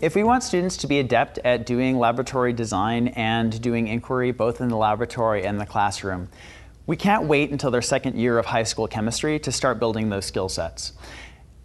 If we want students to be adept at doing laboratory design and doing inquiry both in the laboratory and the classroom, we can't wait until their second year of high school chemistry to start building those skill sets.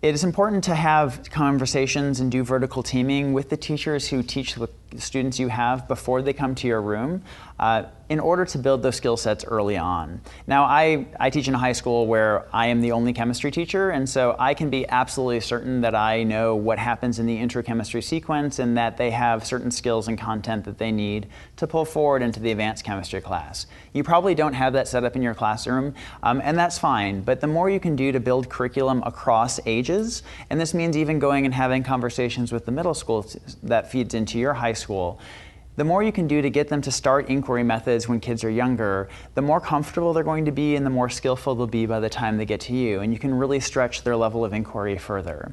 It is important to have conversations and do vertical teaming with the teachers who teach the students you have before they come to your room uh, in order to build those skill sets early on. Now, I, I teach in a high school where I am the only chemistry teacher, and so I can be absolutely certain that I know what happens in the intro chemistry sequence and that they have certain skills and content that they need to pull forward into the advanced chemistry class. You probably don't have that set up in your classroom, um, and that's fine, but the more you can do to build curriculum across ages, and this means even going and having conversations with the middle school that feeds into your high school, the more you can do to get them to start inquiry methods when kids are younger, the more comfortable they're going to be and the more skillful they'll be by the time they get to you. And you can really stretch their level of inquiry further.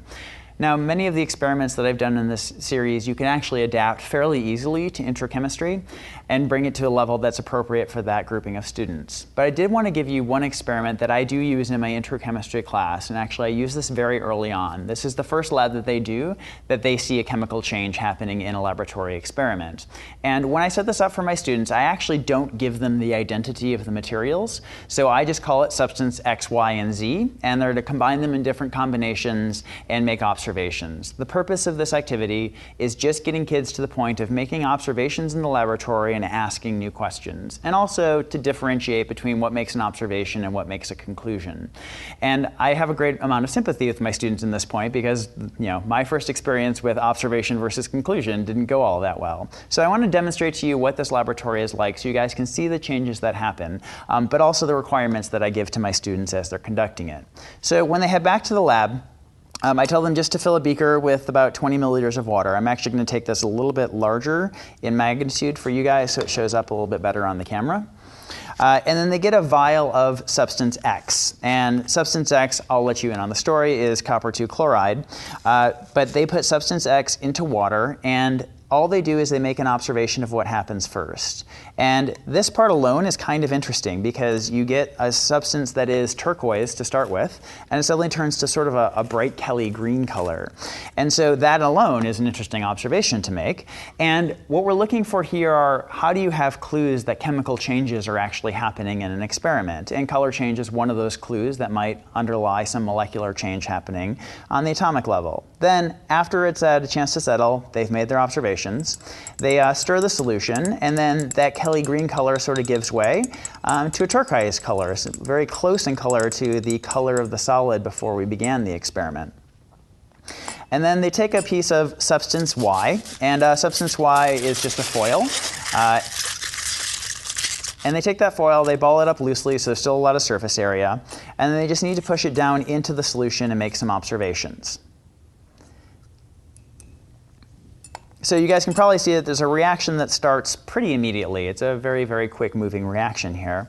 Now, many of the experiments that I've done in this series, you can actually adapt fairly easily to intro chemistry and bring it to a level that's appropriate for that grouping of students. But I did want to give you one experiment that I do use in my intro chemistry class, and actually I use this very early on. This is the first lab that they do that they see a chemical change happening in a laboratory experiment. And when I set this up for my students, I actually don't give them the identity of the materials. So I just call it substance X, Y, and Z, and they're to combine them in different combinations and make observations. The purpose of this activity is just getting kids to the point of making observations in the laboratory and asking new questions, and also to differentiate between what makes an observation and what makes a conclusion. And I have a great amount of sympathy with my students in this point because you know my first experience with observation versus conclusion didn't go all that well. So I want to demonstrate to you what this laboratory is like so you guys can see the changes that happen, um, but also the requirements that I give to my students as they're conducting it. So when they head back to the lab, um, I tell them just to fill a beaker with about 20 milliliters of water. I'm actually going to take this a little bit larger in magnitude for you guys so it shows up a little bit better on the camera. Uh, and then they get a vial of substance X. And substance X, I'll let you in on the story, is copper 2 chloride. Uh, but they put substance X into water, and all they do is they make an observation of what happens first. And this part alone is kind of interesting because you get a substance that is turquoise to start with, and it suddenly turns to sort of a, a, bright Kelly green color. And so that alone is an interesting observation to make. And what we're looking for here are how do you have clues that chemical changes are actually happening in an experiment? And color change is one of those clues that might underlie some molecular change happening on the atomic level. Then, after it's had a chance to settle, they've made their observations, they uh, stir the solution, and then that Kelly green color sort of gives way um, to a turquoise color, it's very close in color to the color of the solid before we began the experiment. And then they take a piece of substance Y, and uh, substance Y is just a foil. Uh, and they take that foil, they ball it up loosely, so there's still a lot of surface area, and then they just need to push it down into the solution and make some observations. So you guys can probably see that there's a reaction that starts pretty immediately. It's a very, very quick moving reaction here.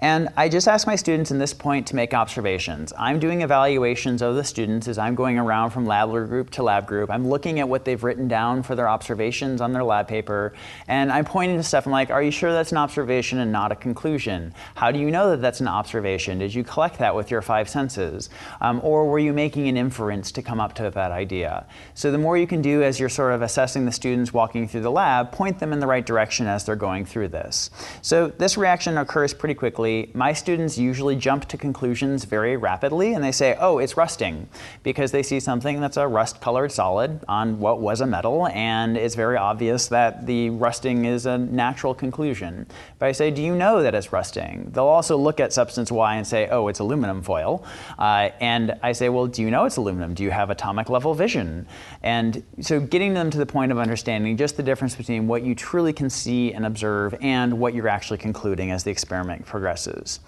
And I just ask my students in this point to make observations. I'm doing evaluations of the students as I'm going around from lab group to lab group. I'm looking at what they've written down for their observations on their lab paper. And I'm pointing to stuff. I'm like, are you sure that's an observation and not a conclusion? How do you know that that's an observation? Did you collect that with your five senses? Um, or were you making an inference to come up to that idea? So the more you can do as you're sort of assessing the students walking through the lab, point them in the right direction as they're going through this. So this reaction occurs pretty quickly my students usually jump to conclusions very rapidly and they say, oh, it's rusting, because they see something that's a rust colored solid on what was a metal, and it's very obvious that the rusting is a natural conclusion. But I say, do you know that it's rusting? They'll also look at substance Y and say, oh, it's aluminum foil. Uh, and I say, well, do you know it's aluminum? Do you have atomic level vision? And so getting them to the point of understanding just the difference between what you truly can see and observe and what you're actually concluding as the experiment progresses.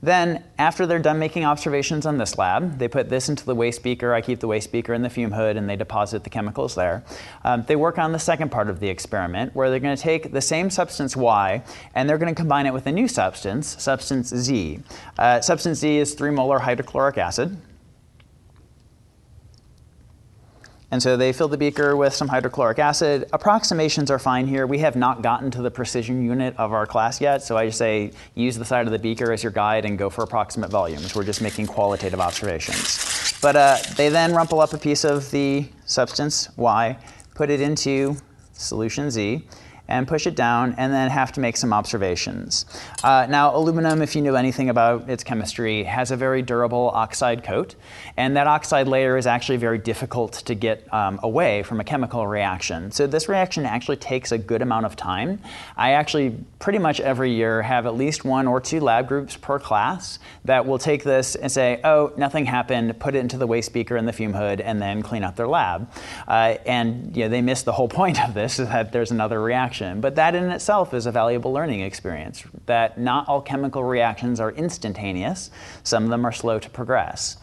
Then, after they're done making observations on this lab, they put this into the waste beaker. I keep the waste beaker in the fume hood and they deposit the chemicals there. Um, they work on the second part of the experiment where they're going to take the same substance Y and they're going to combine it with a new substance, substance Z. Uh, substance Z is 3 molar hydrochloric acid. And so they fill the beaker with some hydrochloric acid. Approximations are fine here. We have not gotten to the precision unit of our class yet, so I just say use the side of the beaker as your guide and go for approximate volumes. We're just making qualitative observations. But uh, they then rumple up a piece of the substance, Y, put it into solution Z, and push it down and then have to make some observations. Uh, now, aluminum, if you know anything about its chemistry, has a very durable oxide coat, and that oxide layer is actually very difficult to get um, away from a chemical reaction. So this reaction actually takes a good amount of time. I actually pretty much every year have at least one or two lab groups per class that will take this and say, oh, nothing happened, put it into the waste beaker in the fume hood, and then clean up their lab. Uh, and you know, they miss the whole point of this, is that there's another reaction reaction. But that in itself is a valuable learning experience, that not all chemical reactions are instantaneous. Some of them are slow to progress.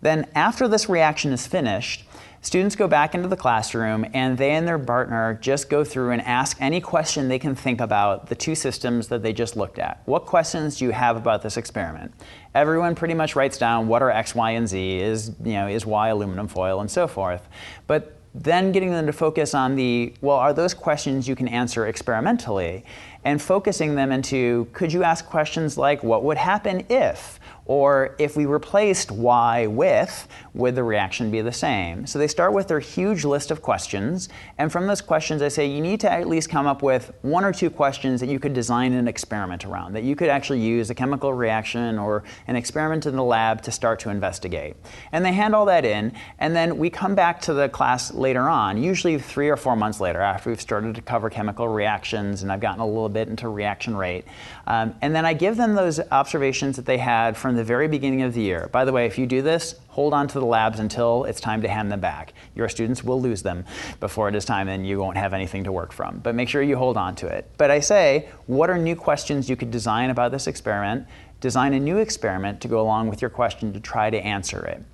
Then after this reaction is finished, students go back into the classroom and they and their partner just go through and ask any question they can think about the two systems that they just looked at. What questions do you have about this experiment? Everyone pretty much writes down what are X, Y, and Z, is, you know, is Y aluminum foil, and so forth. But then getting them to focus on the, well, are those questions you can answer experimentally? And focusing them into, could you ask questions like, what would happen if? Or if we replaced y with, would the reaction be the same? So they start with their huge list of questions, and from those questions I say you need to at least come up with one or two questions that you could design an experiment around, that you could actually use a chemical reaction or an experiment in the lab to start to investigate. And they hand all that in, and then we come back to the class later on, usually three or four months later after we've started to cover chemical reactions and I've gotten a little bit into reaction rate. Um, and then I give them those observations that they had from the very beginning of the year. By the way, if you do this, hold on to the labs until it's time to hand them back. Your students will lose them before it is time and you won't have anything to work from. But make sure you hold on to it. But I say, what are new questions you could design about this experiment? Design a new experiment to go along with your question to try to answer it.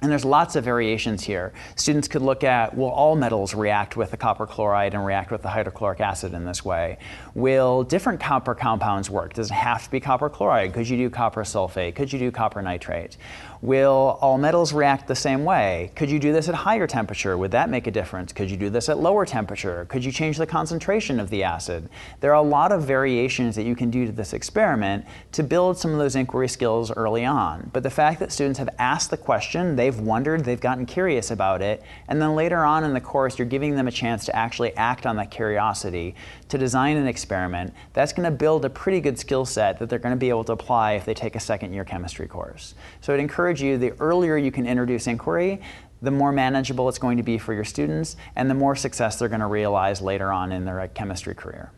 And there's lots of variations here. Students could look at, will all metals react with the copper chloride and react with the hydrochloric acid in this way? Will different copper compounds work? Does it have to be copper chloride? Could you do copper sulfate? Could you do copper nitrate? Will all metals react the same way? Could you do this at higher temperature? Would that make a difference? Could you do this at lower temperature? Could you change the concentration of the acid? There are a lot of variations that you can do to this experiment to build some of those inquiry skills early on. But the fact that students have asked the question, they've wondered, they've gotten curious about it, and then later on in the course, you're giving them a chance to actually act on that curiosity to design an experiment, that's going to build a pretty good skill set that they're going to be able to apply if they take a second year chemistry course. So I'd encourage you, the earlier you can introduce inquiry, the more manageable it's going to be for your students and the more success they're going to realize later on in their chemistry career.